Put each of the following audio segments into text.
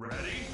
Ready?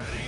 Ready?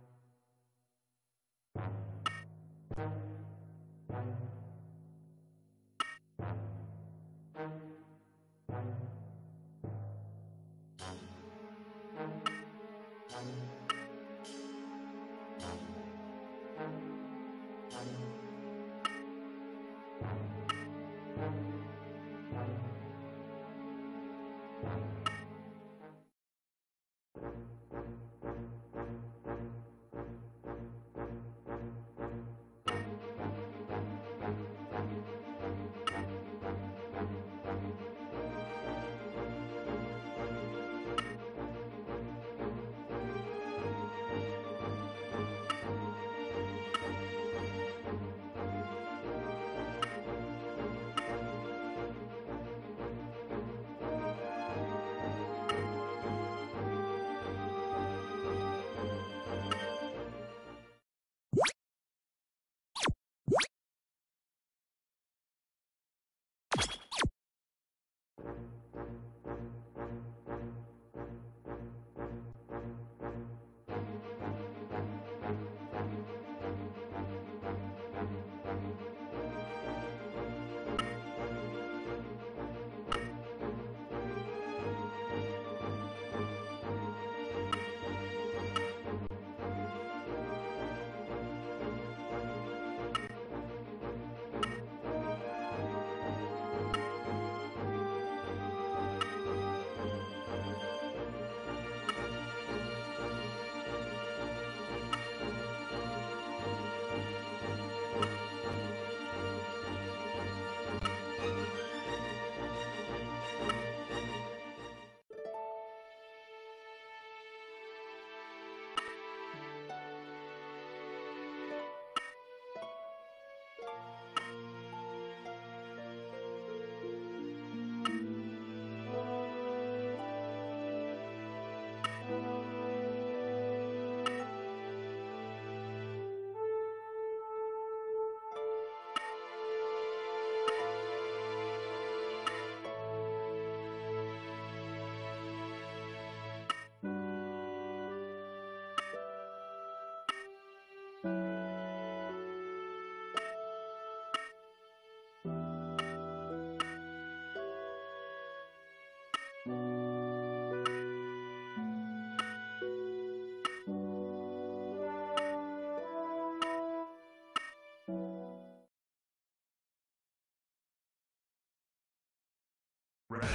Ready?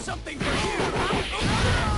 Something for you!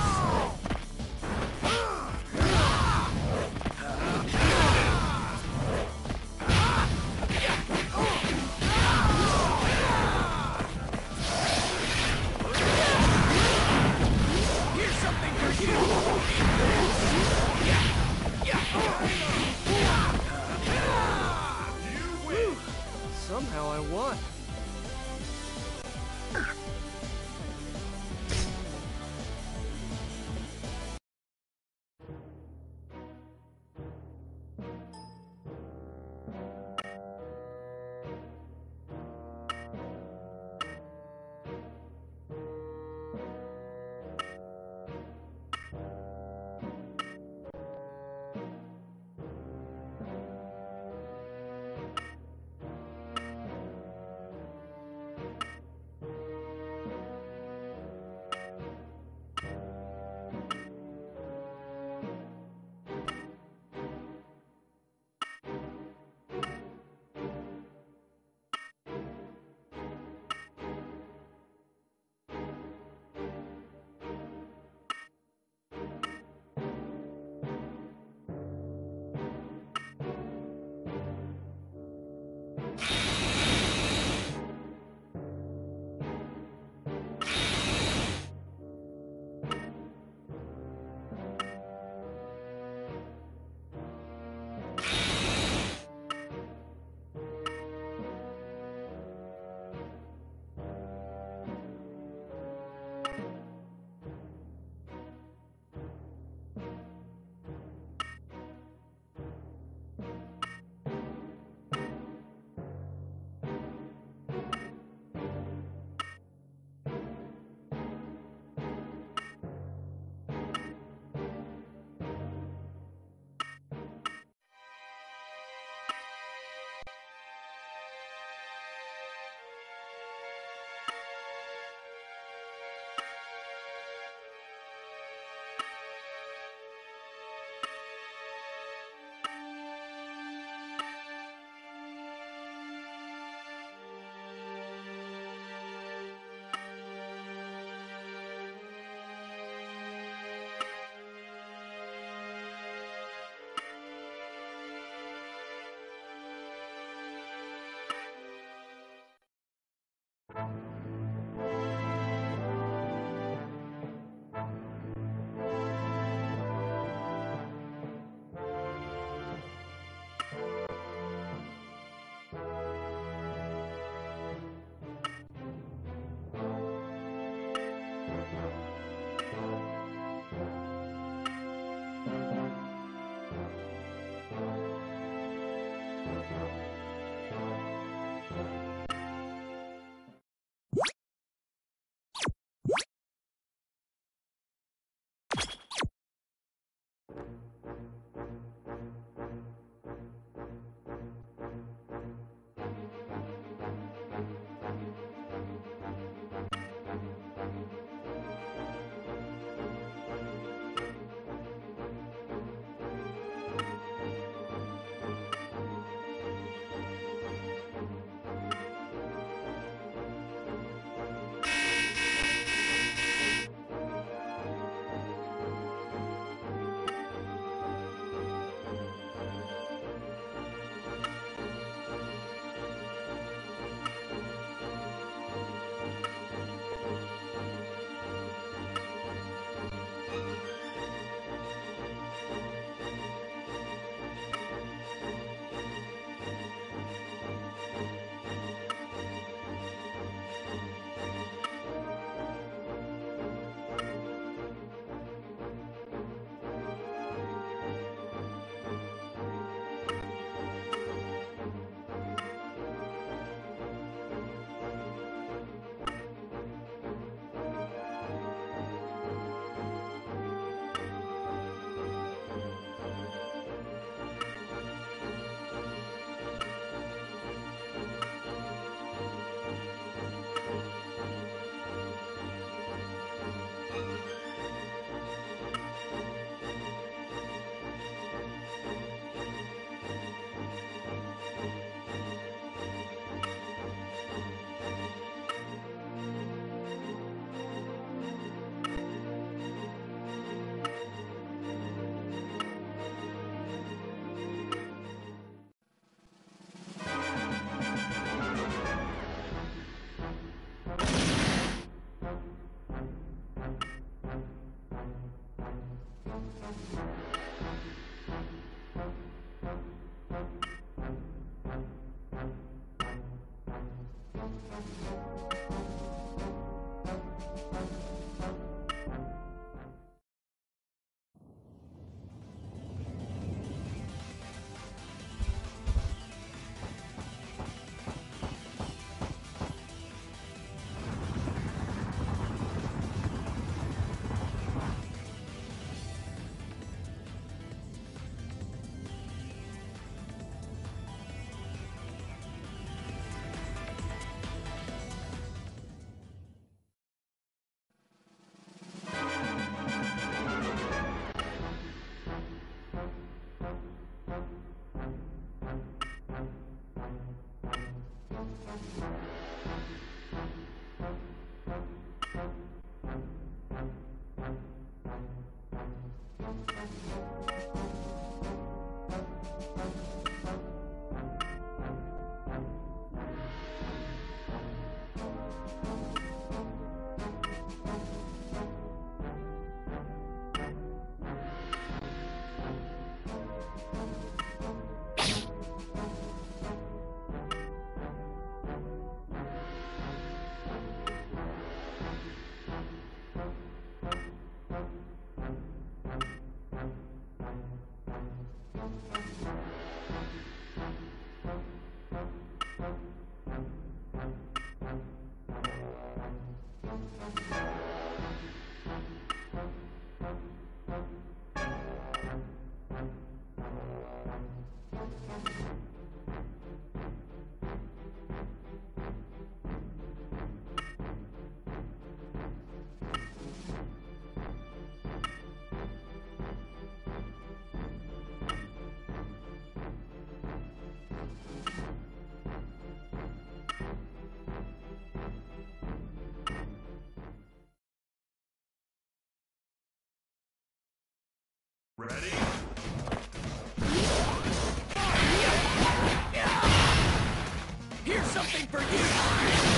Something for you!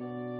Bye.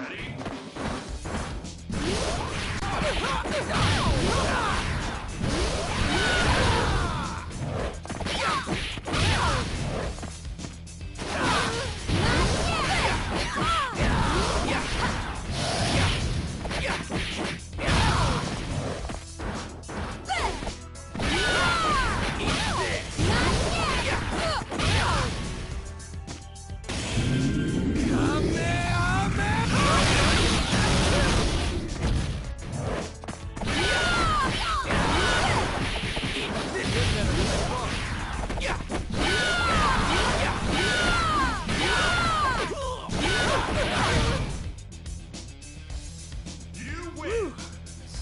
Ready?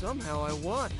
Somehow I won.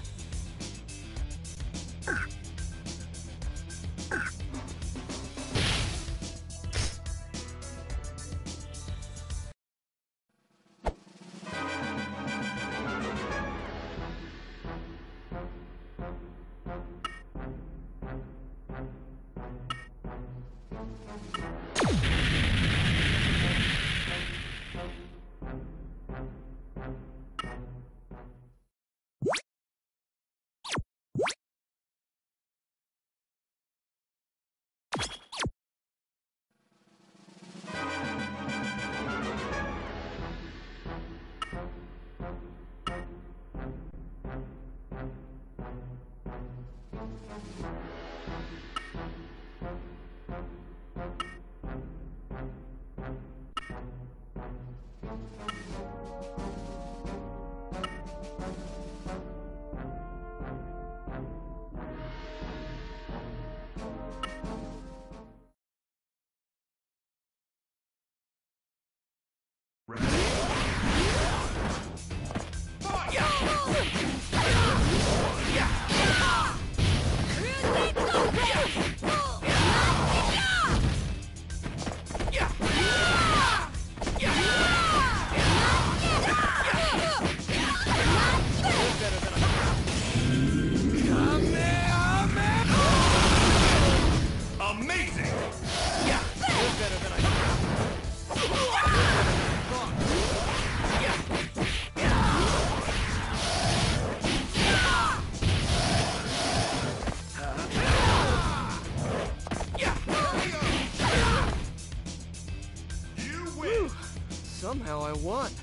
Ready? Somehow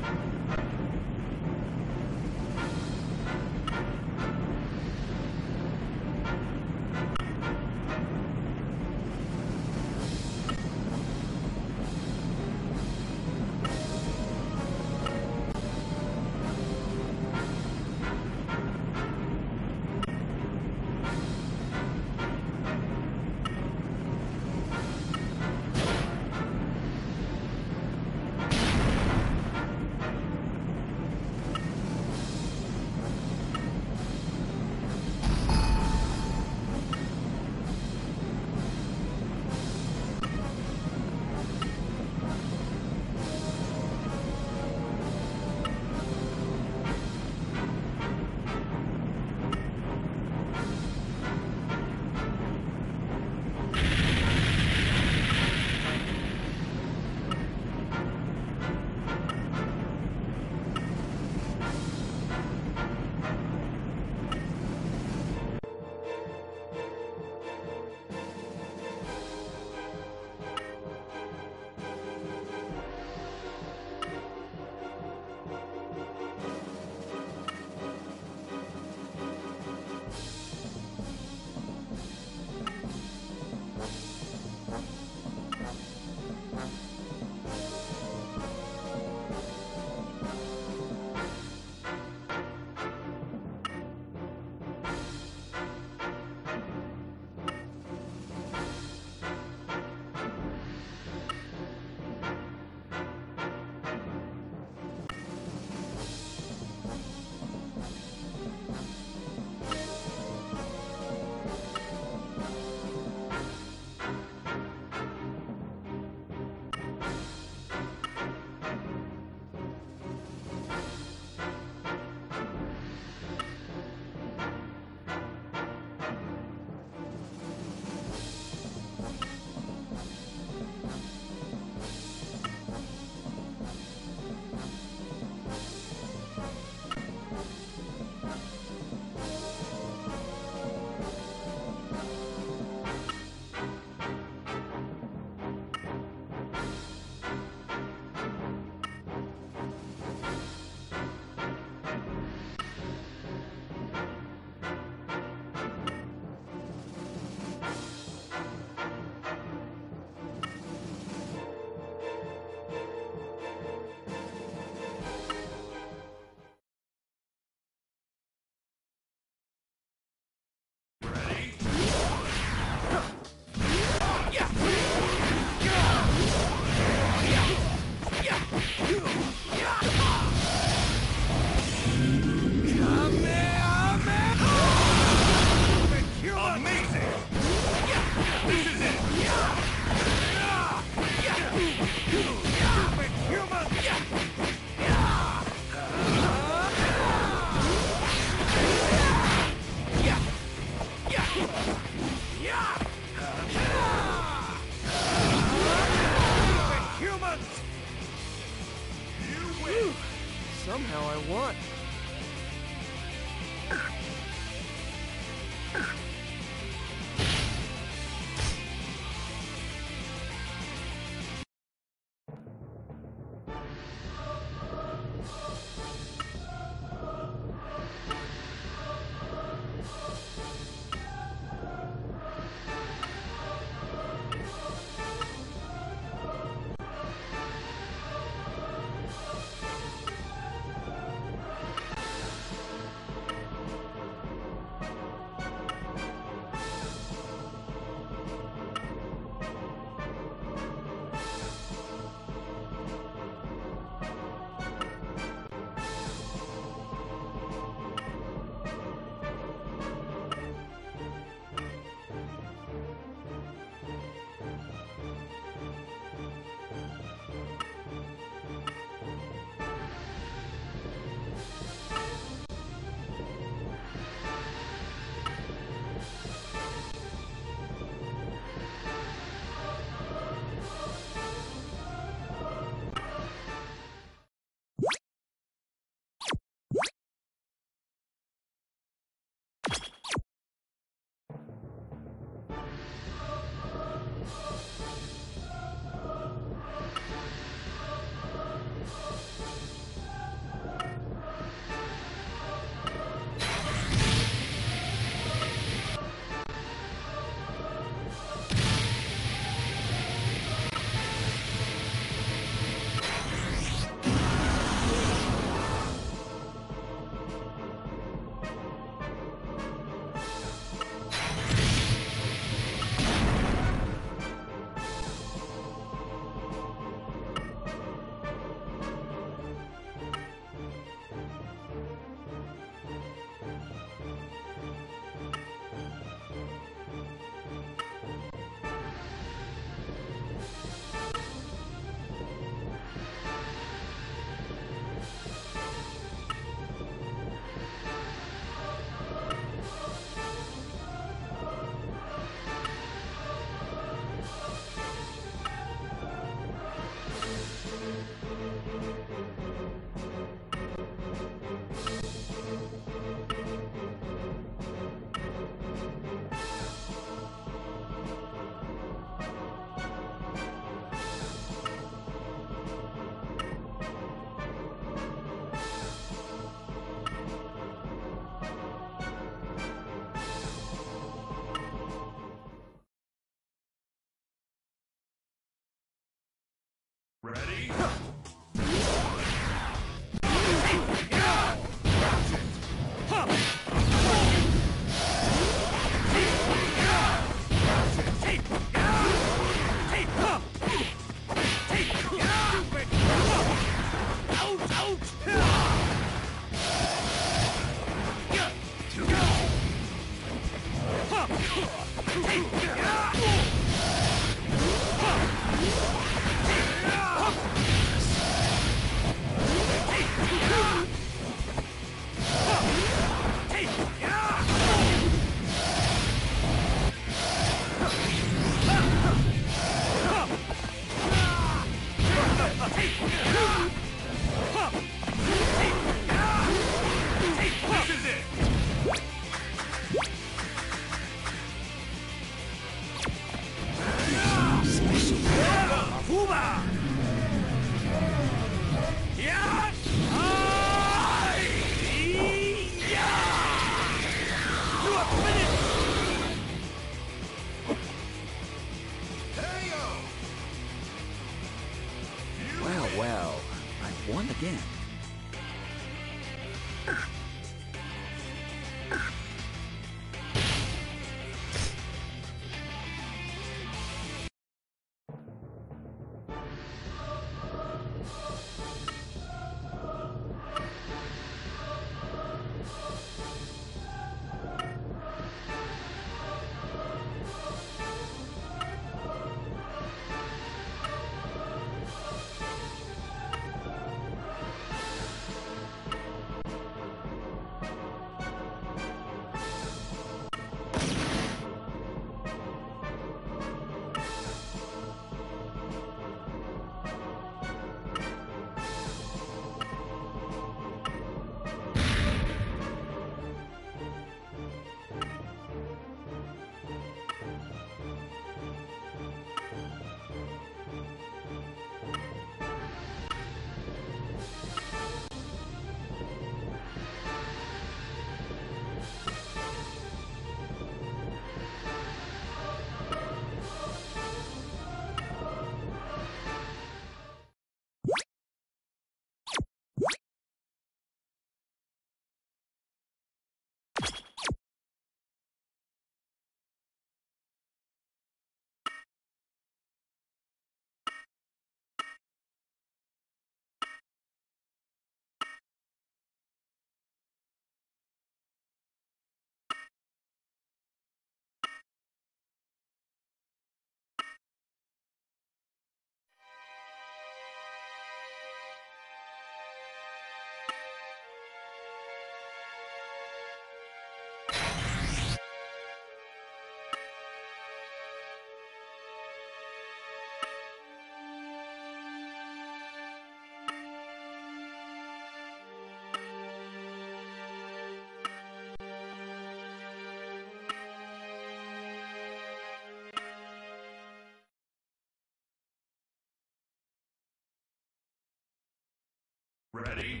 Ready?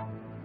Thank